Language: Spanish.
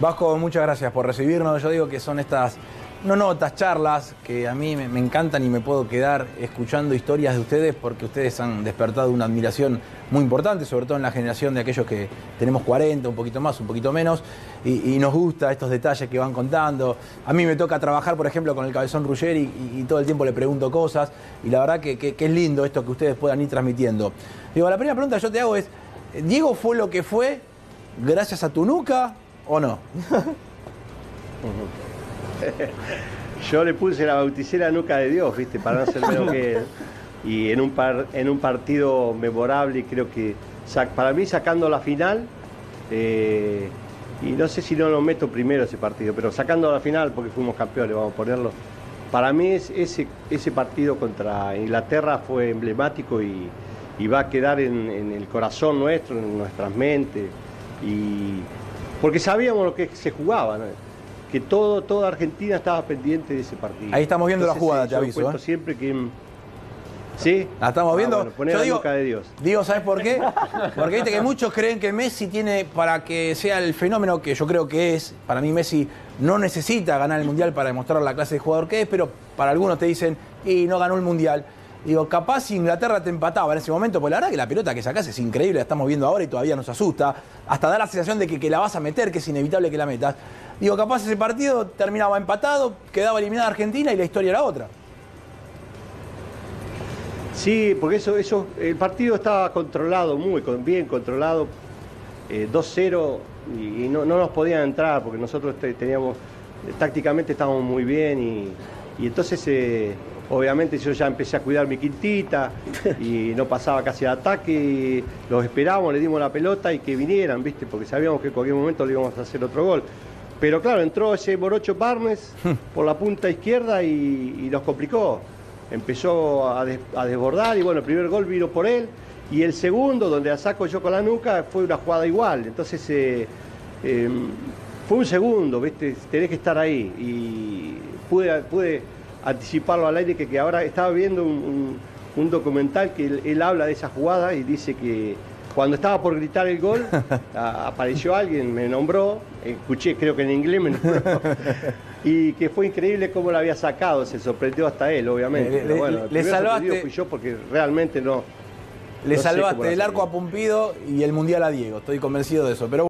Vasco, muchas gracias por recibirnos. Yo digo que son estas, no notas, charlas, que a mí me, encantan y me puedo quedar escuchando historias de ustedes porque ustedes han despertado una admiración muy importante, sobre todo en la generación de aquellos que tenemos 40, un poquito más, un poquito menos, y, nos gusta estos detalles que van contando. A mí me toca trabajar, por ejemplo, con el Cabezón Ruggeri y, todo el tiempo le pregunto cosas, y la verdad que, que- que es lindo esto que ustedes puedan ir transmitiendo. Digo, la primera pregunta que yo te hago es, ¿Diego fue lo que fue gracias a tu nuca o no? Yo le puse la bauticera nuca de Dios, ¿viste? Para no ser menos que él. Y en un, par- en un partido memorable, creo que para mí sacando la final, eh, y no sé si no lo meto primero ese partido, pero sacando la final, porque fuimos campeones, vamos a ponerlo. Para mí es- ese, ese partido contra Inglaterra fue emblemático y, y va a quedar en, en el corazón nuestro, en nuestras mentes. Y, porque sabíamos lo que se jugaba, ¿no? que todo, toda Argentina estaba pendiente de ese partido. Ahí estamos viendo la Entonces, jugada, eh, te yo aviso, ¿eh? siempre que... mm, ¿Sí? La estamos Ah, viendo. bueno, Yo la digo, nuca de Dios. Digo, ¿sabes por qué? Porque viste que muchos creen que Messi tiene, para que sea el fenómeno que yo creo que es, para mí Messi no necesita ganar el Mundial para demostrar la clase de jugador que es, pero para algunos te dicen, y no ganó el Mundial. Digo, capaz Inglaterra te empataba en ese momento, pues la verdad que la pelota que sacás es increíble, la estamos viendo ahora y todavía nos asusta, hasta da la sensación de que, que la vas a meter, que es inevitable que la metas. Digo, capaz ese partido terminaba empatado, quedaba eliminada Argentina y la historia era otra. Sí, porque eso, eso, el partido estaba controlado, muy bien controlado, eh, 2-0 y, y no, no nos podían entrar porque nosotros te- teníamos, tácticamente estábamos muy bien y, y entonces eh, obviamente yo ya empecé a cuidar mi quintita y no pasaba casi al ataque, y los esperábamos, le dimos la pelota y que vinieran, ¿viste? Porque sabíamos que en cualquier momento le íbamos a hacer otro gol. Pero claro, entró ese Morocho Barnes por la punta izquierda y, y nos complicó. Empezó a, des- a desbordar y bueno, el primer gol vino por él. Y el segundo, donde la saco yo con la nuca, fue una jugada igual. Entonces eh, eh, fue un segundo, ¿viste? Tenés que estar ahí. Y pude, pude anticiparlo al aire que, que ahora estaba viendo un, un- un documental que él, él habla de esa jugada y dice que cuando estaba por gritar el gol, a- apareció alguien, me nombró, escuché, creo que en inglés me nombró, y que fue increíble cómo lo había sacado, se sorprendió hasta él, obviamente. Le- pero bueno, le el salvaste- fui yo porque realmente no. Le no salvaste el arco a Pumpido y el Mundial a Diego, estoy convencido de eso. Pero